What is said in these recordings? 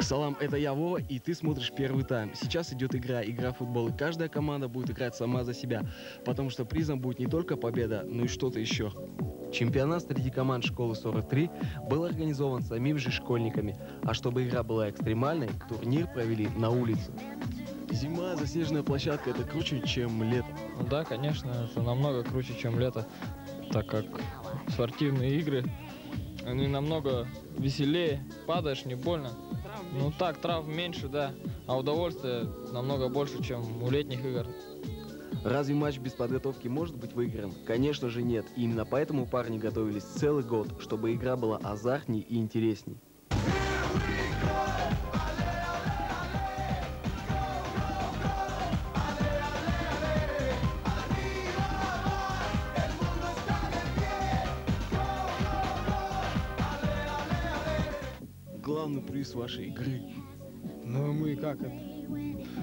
Салам, это я, Вова, и ты смотришь первый тайм. Сейчас идет игра, игра в футбол, и каждая команда будет играть сама за себя, потому что призом будет не только победа, но и что-то еще. Чемпионат среди команд школы 43 был организован самими же школьниками, а чтобы игра была экстремальной, турнир провели на улице. Зима, заснеженная площадка, это круче, чем лето. Ну да, конечно, это намного круче, чем лето, так как спортивные игры, они намного веселее, падаешь не больно. Ну так, травм меньше, да, а удовольствие намного больше, чем у летних игр. Разве матч без подготовки может быть выигран? Конечно же нет. И именно поэтому парни готовились целый год, чтобы игра была азартней и интересней. Главный приз вашей игры. Ну, мы как это,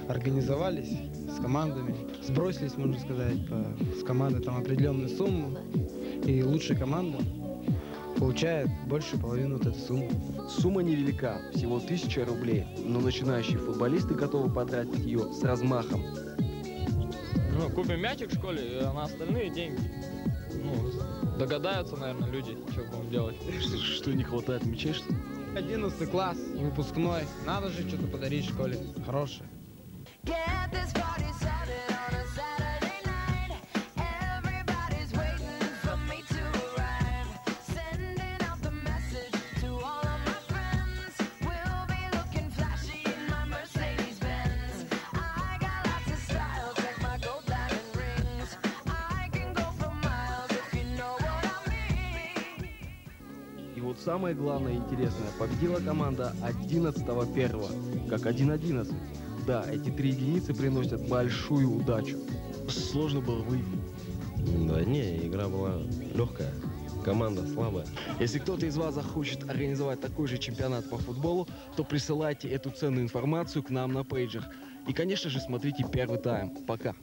организовались с командами, сбросились, можно сказать, по, с командой там определенную сумму, и лучшая команда получает больше половины вот этой суммы. Сумма невелика, всего 1000 рублей, но начинающие футболисты готовы потратить ее с размахом. Ну, купим мячик в школе, а на остальные деньги, ну, догадаются, наверное, люди, что будем делать. Что, что не хватает мячей, что ли? 11 класс, выпускной. Надо же что-то подарить школе хорошее. И вот самое главное и интересное, победила команда 11-1, как 1-11. Да, эти три единицы приносят большую удачу. Сложно было выиграть. Да не, игра была легкая, команда слабая. Если кто-то из вас захочет организовать такой же чемпионат по футболу, то присылайте эту ценную информацию к нам на пейджах. И, конечно же, смотрите первый тайм. Пока.